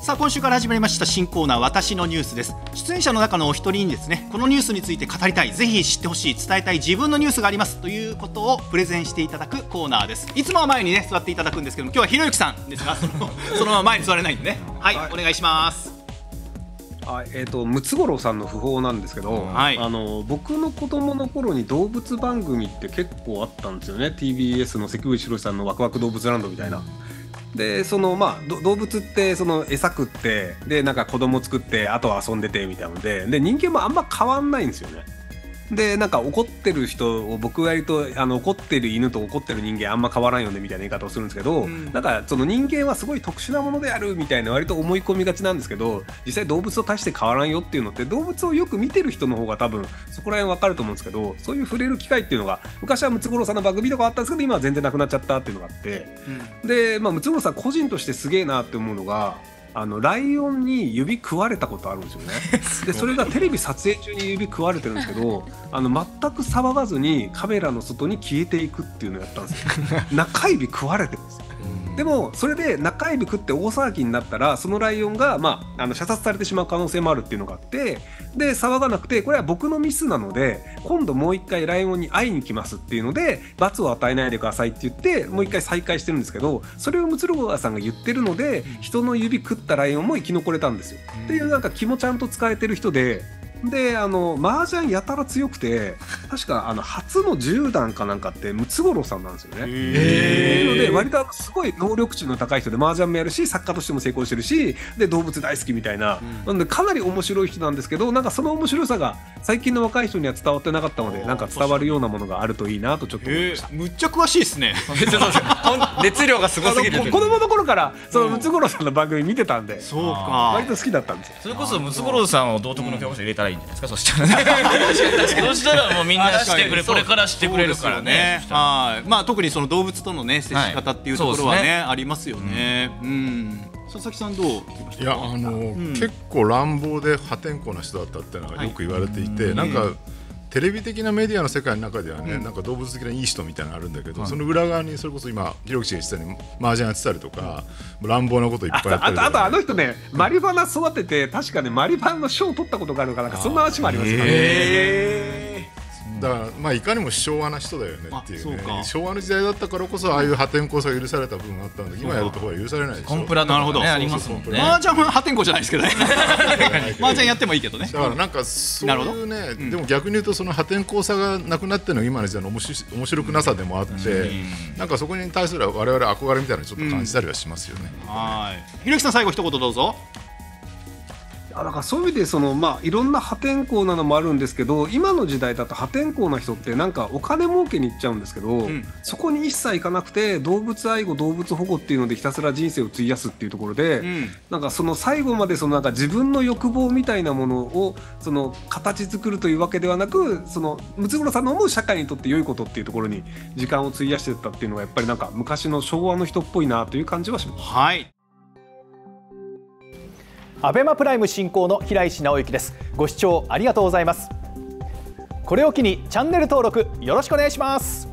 さあ今週から始まりました新コーナー私のニュースです。出演者の中のお一人にですねこのニュースについて語りたいぜひ知ってほしい伝えたい自分のニュースがありますということをプレゼンしていただくコーナーです。いつもは前にね座っていただくんですけども今日はひろゆきさんです。がそのそのまま前に座れないんでね。はい、はい、お願いします。あえーと、ムツゴロウさんの訃報なんですけど、はい、あの僕の子供の頃に動物番組って結構あったんですよね。TBS の関口宏さんの「ワクワク動物ランド」みたいな。でそのまあ動物ってその餌食ってでなんか子供作ってあとは遊んでてみたいなのでで人間もあんま変わんないんですよね。でなんか怒ってる人を僕割とあの怒ってる犬と怒ってる人間あんま変わらんよねみたいな言い方をするんですけど、うん、なんかその人間はすごい特殊なものであるみたいな割と思い込みがちなんですけど実際動物と大して変わらんよっていうのって動物をよく見てる人の方が多分そこら辺わかると思うんですけどそういう触れる機会っていうのが昔はムツゴロウさんの番組とかあったんですけど今は全然なくなっちゃったっていうのがあって、うん、で、まあ、ムツゴロウさん個人としてすげえなって思うのがあのライオンに指食われたことあるんですよね。でそれがテレビ撮影中に指食われてるんですけど あの全く騒がずにカメラの外に消えていくっていうのをやったんですよ。中指食われてるんですよ。でもそれで中指食って大騒ぎになったらそのライオンが、まあ、あの射殺されてしまう可能性もあるっていうのがあってで騒がなくてこれは僕のミスなので今度もう一回ライオンに会いに来ますっていうので罰を与えないでくださいって言ってもう一回再開してるんですけどそれをムツゴロウさんが言ってるので人の指食ったライオンも生き残れたんですよ。っていうなんか気もちゃんと使えてる人でであの麻雀やたら強くて確かあの初の10段かなんかってムツゴロウさんなんですよね。へなので割とすごい能力値の高い人で麻雀もやるし作家としても成功してるしで動物大好きみたいな、うん、なのでかなり面白い人なんですけどなんかその面白さが最近の若い人には伝わってなかったのでなんか伝わるようなものがあるといいなとちょっと思いました。むっちゃ詳しいですね。熱量がすごすぎる。子供の頃からそのムツゴロウさんの番組見てたんで、そうか割と好きだったんですよ。それこそムツゴロウさんを道徳の教科書入れたらいいんじゃないですか、そしたら そしたらもうみんな知ってくれこれから知ってくれるからね。はい。まあ特にその動物とのね接し方っていうところはねありますよね。うん。佐々木さんどういやあの、結構乱暴で破天荒な人だったっていうのがよく言われていて、なんかテレビ的なメディアの世界の中ではね、うん、なんか動物的ないい人みたいなのあるんだけど、その裏側にそれこそ今ひろき氏が言ってたように麻雀やってたりとか、うん、乱暴なこといっぱいやったりあとあとあの人ねマリファナ育てて確かねマリファナの賞を取ったことがあるからなんかそんな話もありますからね。だからまあいかにも昭和な人だよねっていうね。昭和の時代だったからこそああいう破天荒さが許された部分があったんで今やるところは許されないでしょ。コンプラなるほど、ありますもんね。麻雀は破天荒じゃないですけどね。麻雀やってもいいけどね。だからなんかそういうねでも逆に言うとその破天荒さがなくなっての今の時代の面白くなさでもあってなんかそこに対する我々憧れみたいなちょっと感じたりはしますよね。はい。ひろきさん最後一言どうぞ。あだからそういう意味でその、まあ、いろんな破天荒なのもあるんですけど今の時代だと破天荒な人ってなんかお金儲けに行っちゃうんですけど、うん、そこに一切行かなくて動物愛護動物保護っていうのでひたすら人生を費やすっていうところで、うん、なんかその最後までそのなんか自分の欲望みたいなものをその形作るというわけではなくそのムツゴロウさんの思う社会にとって良いことっていうところに時間を費やしてたっていうのがやっぱりなんか昔の昭和の人っぽいなという感じはします。はいアベマプライム進行の平石直之です。ご視聴ありがとうございます。これを機にチャンネル登録よろしくお願いします。